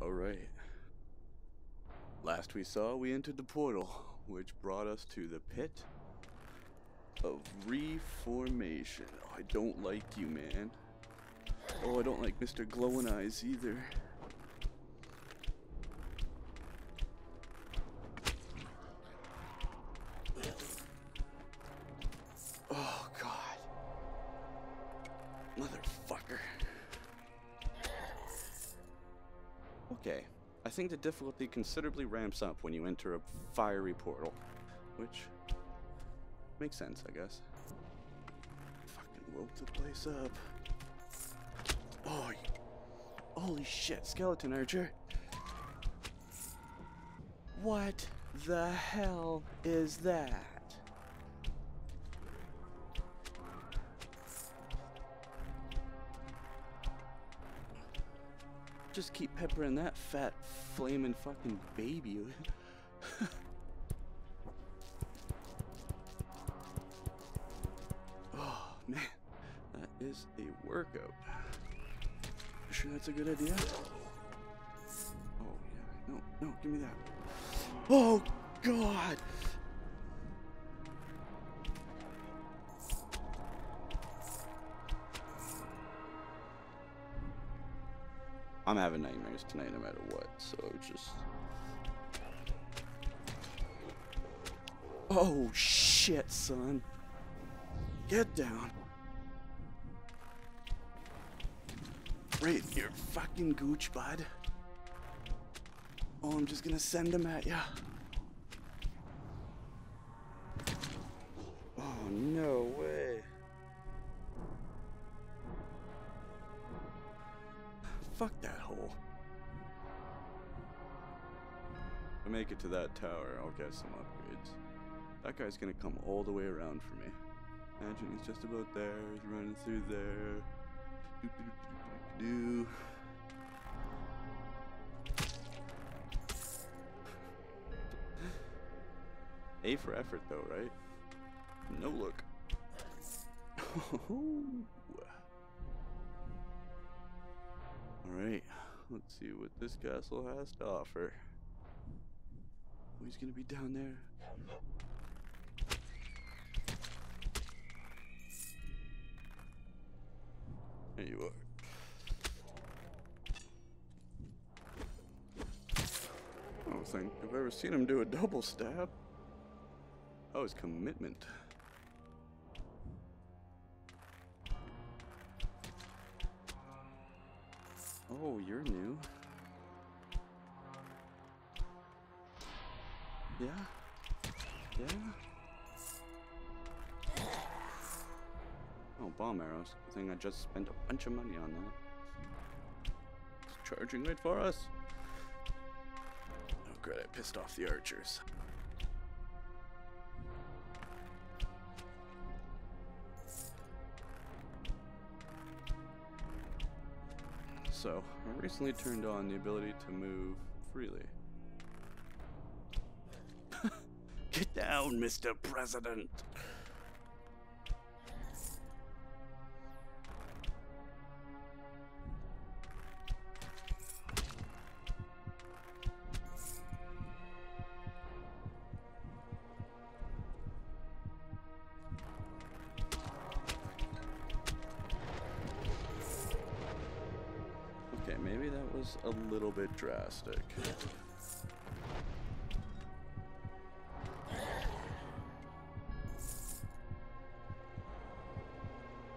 Alright. Last we saw, we entered the portal, which brought us to the pit of reformation. Oh, I don't like you, man. Oh, I don't like Mr. Glowing Eyes either. Oh, God. Motherfucker. Okay. I think the difficulty considerably ramps up when you enter a fiery portal, which makes sense, I guess. Fucking woke the place up. Oh, holy shit, skeleton archer. What the hell is that? Just keep peppering that fat, flaming fucking baby. oh, man. That is a workout. You sure that's a good idea? Oh, yeah. No, no, give me that. Oh, God! I'm having nightmares tonight no matter what, so just. Oh shit, son. Get down. Right your fucking gooch, bud. Oh, I'm just gonna send him at ya. Oh, no way. Fuck that hole. If I make it to that tower, I'll get some upgrades. That guy's gonna come all the way around for me. Imagine he's just about there, he's running through there. Do, do, do, do, do. A for effort though, right? No look. Alright, let's see what this castle has to offer. Oh, he's gonna be down there. There you are. Oh, I don't think I've ever seen him do a double stab. Oh, his commitment. Oh, you're new. Yeah? Yeah? Oh, bomb arrows. I think I just spent a bunch of money on that. It's charging right for us. Oh, great, I pissed off the archers. So, I recently turned on the ability to move freely. Get down, Mr. President! Was a little bit drastic.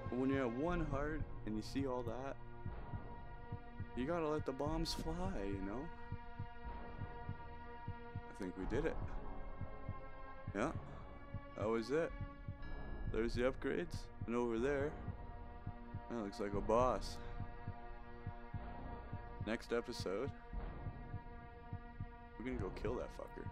But when you're at one heart and you see all that, you gotta let the bombs fly, you know? I think we did it. Yeah, that was it. There's the upgrades, and over there, that looks like a boss. Next episode, we're gonna go kill that fucker.